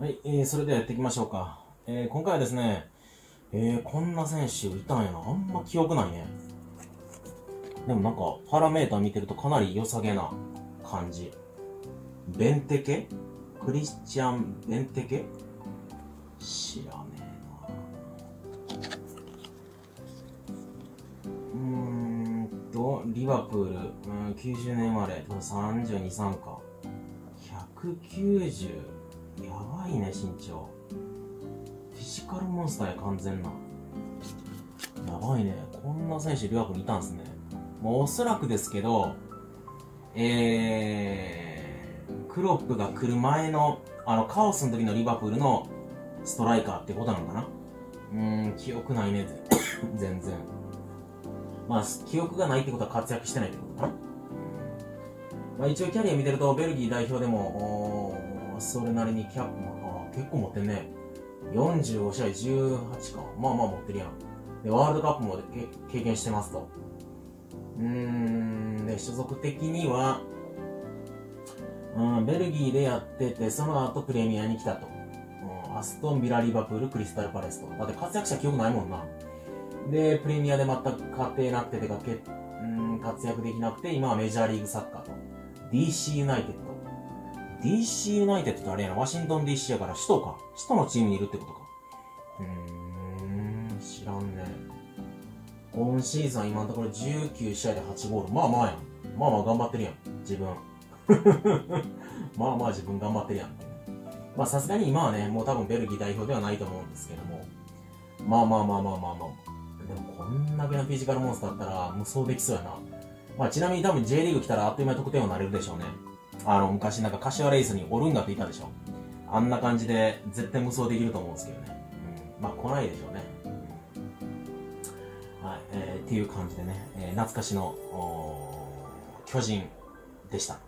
はい、えー、それではやっていきましょうか。えー、今回はですね、えー、こんな選手いたんやな。あんま記憶ないね。でもなんか、パラメーター見てるとかなり良さげな感じ。ベンテケ？クリスチャン・ベンテケ？知らねえなうーんと、リバプール、うん、90年生まれ、32、3か。190、やばいね、身長。フィジカルモンスターや、完全な。やばいね。こんな選手、リバプールいたんすね。もうおそらくですけど、えー、クロップが来る前の、あの、カオスの時のリバプールのストライカーってことなのかな？うーん、記憶ないね、全然。まあ、記憶がないってことは活躍してないってことかな？まあ、一応キャリア見てると、ベルギー代表でも、それなりにキャップも、あ結構持ってんね。45試合18か。まあまあ持ってるやん。で、ワールドカップも経験してますと。うーん、で、所属的には、うん、ベルギーでやってて、その後プレミアに来たと。うん、アストン、ビラ、リバプール、クリスタルパレスと。だって活躍した記憶ないもんな。で、プレミアで全く勝てなくててか、けうん活躍できなくて、今はメジャーリーグサッカーと。DC ユナイテッド。DC ユナイテッドってあれやな、ワシントン DC やから首都か。首都のチームにいるってことか。うーん、知らんね。今シーズン今のところ19試合で8ゴール。まあまあやん。まあまあ頑張ってるやん。自分。まあまあ自分頑張ってるやん。まあさすがに今はね、もう多分ベルギー代表ではないと思うんですけども。まあまあまあまあまあまあ。でもこんだけのフィジカルモンスターだったら無双できそうやな。まあちなみに多分 J リーグ来たらあっという間に得点をなれるでしょうね。あの、昔なんか柏レイスにオルンガといたでしょ。あんな感じで絶対無双できると思うんですけどね。うん、まあ来ないでしょうね。はい、えー、っていう感じでね、えー、懐かしの、巨人でした。